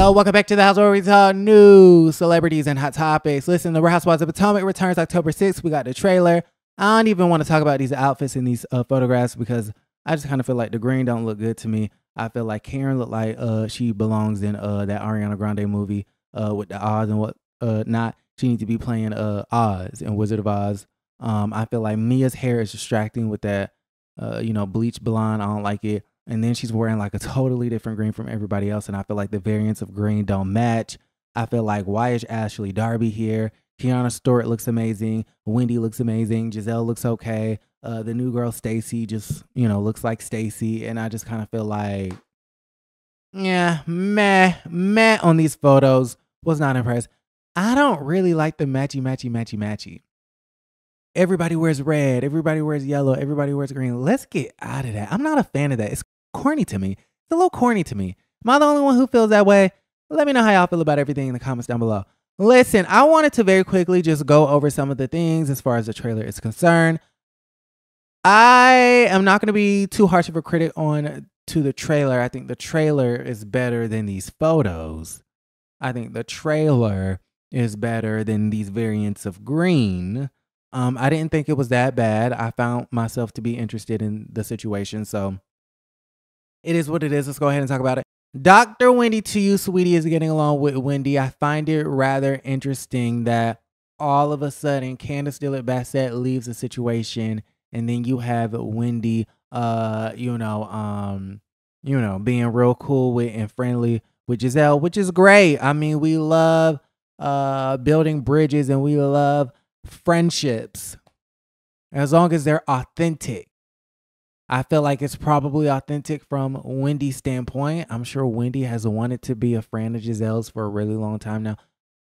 Yo, welcome back to the house where we talk new celebrities, and hot topics. Listen, the Real Housewives of Potomac returns October 6th. We got the trailer. I don't even want to talk about these outfits in these uh, photographs because I just kind of feel like the green don't look good to me. I feel like Karen looked like uh, she belongs in uh, that Ariana Grande movie uh, with the Oz and what uh, not. She needs to be playing uh, Oz and Wizard of Oz. Um, I feel like Mia's hair is distracting with that, you know, bleach blonde. I don't like it. And then she's wearing like a totally different green from everybody else. And I feel like the variants of green don't match. I feel like why is Ashley Darby here? Keiarna Stewart looks amazing. Wendy looks amazing. Gizelle looks okay. Uh, the new girl Stacy just you know looks like Stacy, and I just kind of feel like, yeah, meh, meh on these photos. Was not impressed. I don't really like the matchy, matchy, matchy, matchy. Everybody wears red. Everybody wears yellow. Everybody wears green. Let's get out of that. I'm not a fan of that. It's corny to me. It's a little corny to me. Am I the only one who feels that way? Let me know how y'all feel about everything in the comments down below. Listen, I wanted to very quickly just go over some of the things as far as the trailer is concerned. I am not going to be too harsh of a critic on to the trailer. I think the trailer is better than these photos. I think the trailer is better than these variants of green. Um, I didn't think it was that bad. I found myself to be interested in the situation, so it is what it is. Let's go ahead and talk about it. Dr. Wendy to you, sweetie, is getting along with Wendy. I find it rather interesting that all of a sudden Candiace Dillard Bassett leaves the situation, and then you have Wendy, uh, you know, um, you know, being real cool with and friendly with Gizelle, which is great. I mean, we love uh building bridges and we love friendships as long as they're authentic. I feel like it's probably authentic from Wendy's standpoint. I'm sure Wendy has wanted to be a friend of Gizelle's for a really long time now.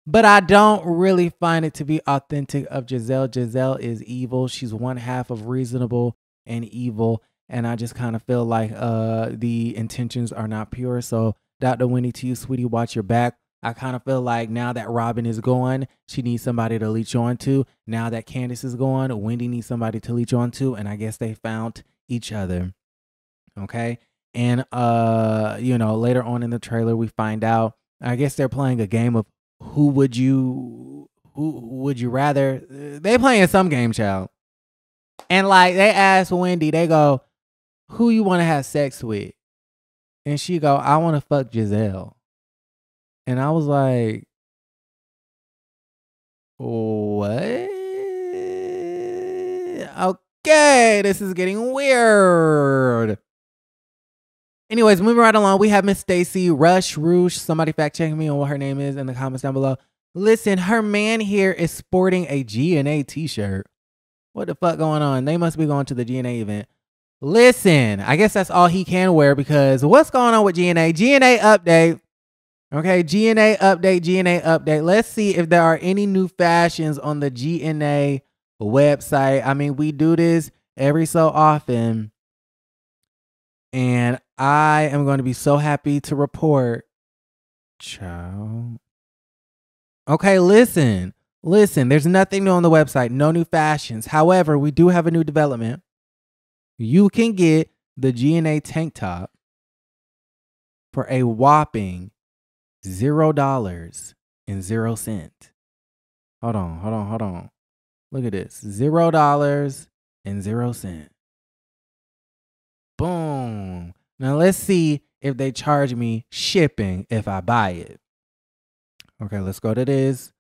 But I don't really find it to be authentic of Gizelle. Gizelle is evil. She's one half of reasonable and evil. And I just kind of feel like uh the intentions are not pure. So Dr. Wendy to you, sweetie, watch your back. I kind of feel like now that Robyn is gone, she needs somebody to leech on to. Now that Candiace is gone, Wendy needs somebody to leech on to. And I guess they found each other. Okay. And uh, you know, later on in the trailer, we find out, I guess they're playing a game of who would you who would you rather they playing some game child. And like they ask Wendy, they go, Who you want to have sex with? And she go, I want to fuck Gizelle." And I was like, What? Okay, this is getting weird. Anyways, moving right along, we have Miss Stacy Rush Rouge. Somebody fact check me on what her name is in the comments down below. Listen, her man here is sporting a GNA t-shirt. What the fuck going on? They must be going to the GNA event. Listen, I guess that's all he can wear because what's going on with GNA? GNA update. Okay, GNA update, GNA update. Let's see if there are any new fashions on the GNA website. I mean, we do this every so often. And I am going to be so happy to report. Ciao. Okay, listen. Listen, there's nothing new on the website, no new fashions. However, we do have a new development. You can get the GNA tank top for a whopping zero dollars and zero cent. Hold on, hold on, hold on. Look at this. Zero dollars and zero cent. Boom. Now let's see if they charge me shipping if I buy it. Okay, let's go to this.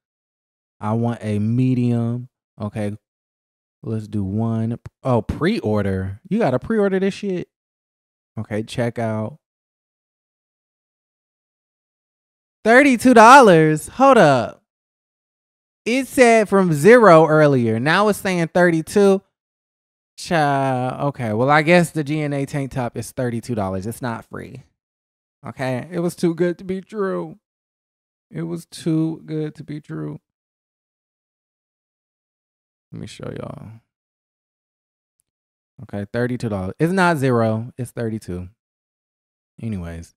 I want a medium. Okay. Let's do one. Oh, pre-order. You gotta pre-order this shit. Okay, check out. $32. Hold up. It said from zero earlier. Now it's saying 32. Child. Okay. Well, I guess the GNA tank top is $32. It's not free. Okay. It was too good to be true. It was too good to be true. Let me show y'all. Okay, $32. It's not zero, it's 32. Anyways.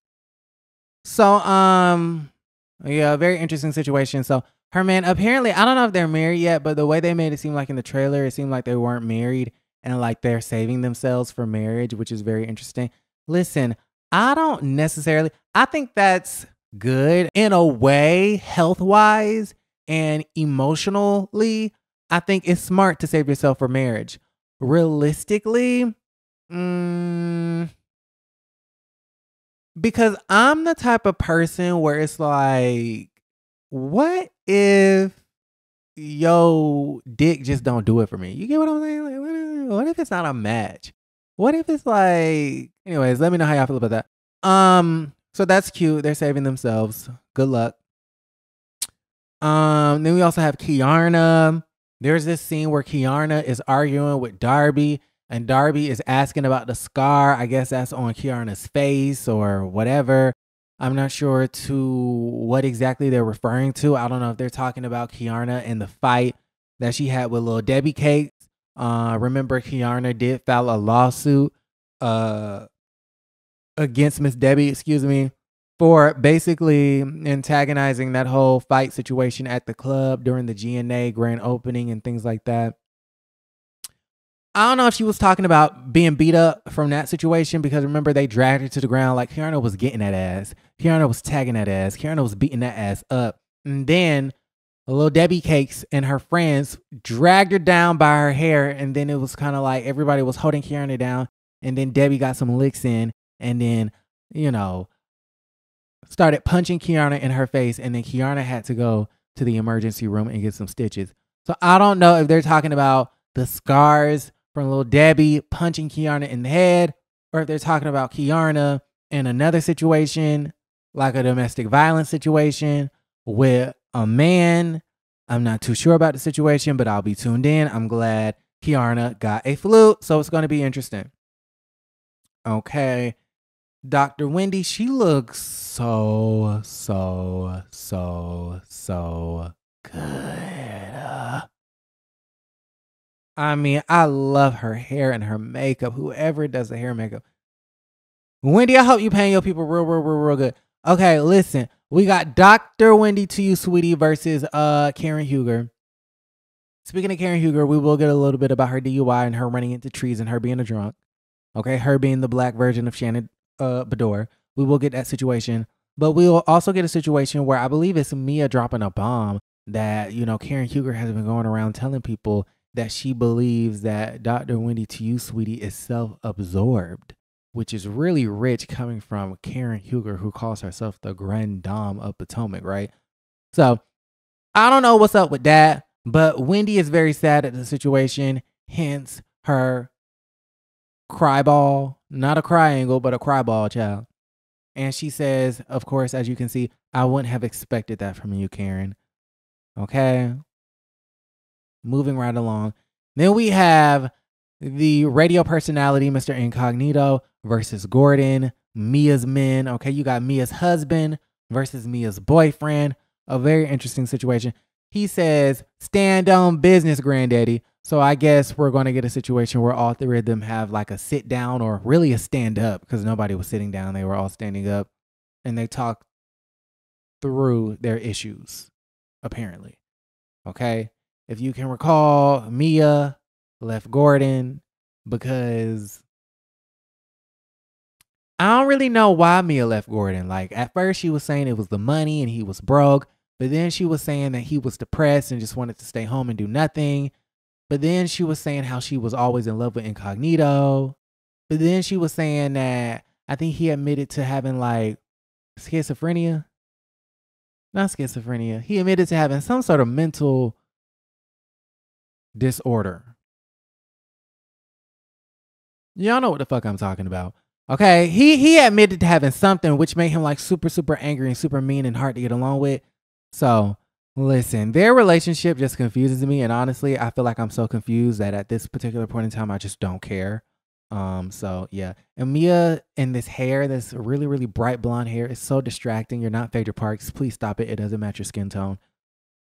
So um yeah, very interesting situation. So her man apparently I don't know if they're married yet, but the way they made it seem like in the trailer, it seemed like they weren't married and like they're saving themselves for marriage, which is very interesting. Listen, I don't necessarily I think that's good in a way, health wise and emotionally. I think it's smart to save yourself for marriage. Realistically, mm, because I'm the type of person where it's like, what if yo dick just don't do it for me? You get what I'm saying? Like, what if, what if it's not a match? What if it's like, anyways, let me know how y'all feel about that. Um, so that's cute. They're saving themselves. Good luck. Um, then we also have Keiarna. There's this scene where Keiarna is arguing with Darby and Darby is asking about the scar. I guess that's on Keiarna's face or whatever. I'm not sure to what exactly they're referring to. I don't know if they're talking about Keiarna and the fight that she had with Little Debbie Cakes. Uh, remember, Keiarna did file a lawsuit uh, against Miss Debbie, excuse me, for basically antagonizing that whole fight situation at the club during the GNA grand opening and things like that. I don't know if she was talking about being beat up from that situation because remember they dragged her to the ground like Keiarna was getting that ass. Keiarna was tagging that ass. Keiarna was beating that ass up. And then little Debbie Cakes and her friends dragged her down by her hair. And then it was kind of like everybody was holding Keiarna down. And then Debbie got some licks in. And then, you know, started punching Keiarna in her face. And then Keiarna had to go to the emergency room and get some stitches. So I don't know if they're talking about the scars from little Debbie punching Keiarna in the head, or if they're talking about Keiarna in another situation, like a domestic violence situation with a man. I'm not too sure about the situation, but I'll be tuned in. I'm glad Keiarna got a flute, so it's going to be interesting. Okay. Dr. Wendy, she looks so, so, so, so good. I mean, I love her hair and her makeup. Whoever does the hair makeup. Wendy, I hope you paying your people real, real, real, real good. Okay, listen. We got Dr. Wendy to you, sweetie, versus uh Karen Huger. Speaking of Karen Huger, we will get a little bit about her DUI and her running into trees and her being a drunk. Okay, her being the black version of Shannon uh Beador. We will get that situation. But we'll also get a situation where I believe it's Mia dropping a bomb that, you know, Karen Huger has been going around telling people that she believes that Dr. Wendy to you, sweetie, is self absorbed, which is really rich coming from Karen Huger, who calls herself the Grand Dame of Potomac, right? So I don't know what's up with that, but Wendy is very sad at the situation, hence her cry ball, not a cry angle, but a cry ball child. And she says, of course, as you can see, I wouldn't have expected that from you, Karen. Okay moving right along. Then we have the radio personality, Mr. Incognito, versus Gordon, Mia's men. Okay, you got Mia's husband versus Mia's boyfriend. A very interesting situation. He says, stand on business, granddaddy. So I guess we're going to get a situation where all three of them have like a sit down or really a stand up because nobody was sitting down. They were all standing up and they talk through their issues, apparently. Okay if you can recall, Mia left Gordon because I don't really know why Mia left Gordon. Like at first she was saying it was the money and he was broke, but then she was saying that he was depressed and just wanted to stay home and do nothing. But then she was saying how she was always in love with Incognito. But then she was saying that I think he admitted to having like schizophrenia. Not schizophrenia. He admitted to having some sort of mental disorder. Y'all know what the fuck I'm talking about. Okay, he he admitted to having something which made him like super super angry and super mean and hard to get along with. So listen, their relationship just confuses me, and honestly, I feel like I'm so confused that at this particular point in time, I just don't care. Um, so yeah, and Mia in this hair, this really really bright blonde hair, is so distracting. You're not Phaedra Parks. Please stop it. It doesn't match your skin tone.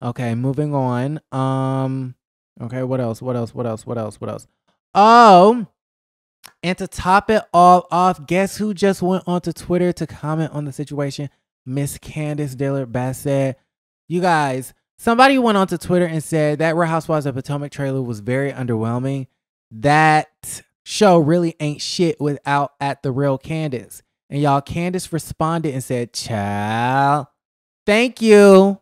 Okay, moving on. Um, Okay, what else? What else? What else? What else? What else? Oh, and to top it all off, guess who just went onto Twitter to comment on the situation? Miss Candiace Dillard Bassett. You guys, somebody went onto Twitter and said that Real Housewives of Potomac trailer was very underwhelming. That show really ain't shit without at the real Candiace. And y'all, Candiace responded and said, Child, Thank you.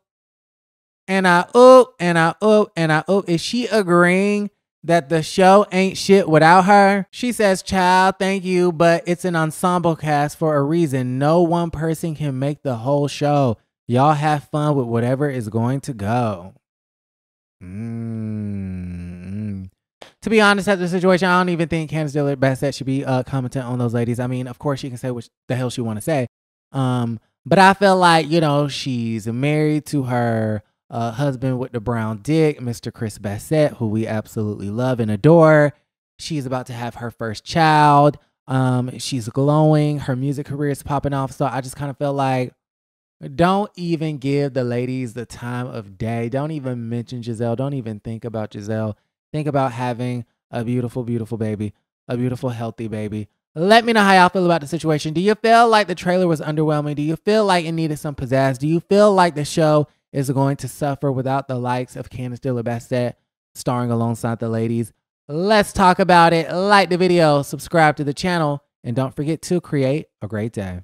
And I oop and I oop and I oop. Is she agreeing that the show ain't shit without her? She says, Child, thank you, but it's an ensemble cast for a reason. No one person can make the whole show. Y'all have fun with whatever is going to go. Mm. To be honest, at the situation, I don't even think Candiace Dillard Bassett should be uh, commenting on those ladies. I mean, of course, she can say what the hell she want to say. Um, but I feel like you know she's married to her uh, husband with the brown dick, Mr. Chris Bassett, who we absolutely love and adore. She's about to have her first child. Um, she's glowing. Her music career is popping off. So I just kind of feel like don't even give the ladies the time of day. Don't even mention Gizelle. Don't even think about Gizelle. Think about having a beautiful, beautiful baby, a beautiful, healthy baby. Let me know how y'all feel about the situation. Do you feel like the trailer was underwhelming? Do you feel like it needed some pizzazz? Do you feel like the show is going to suffer without the likes of Candiace Dillard Bassett starring alongside the ladies? Let's talk about it. Like the video, subscribe to the channel, and don't forget to create a great day.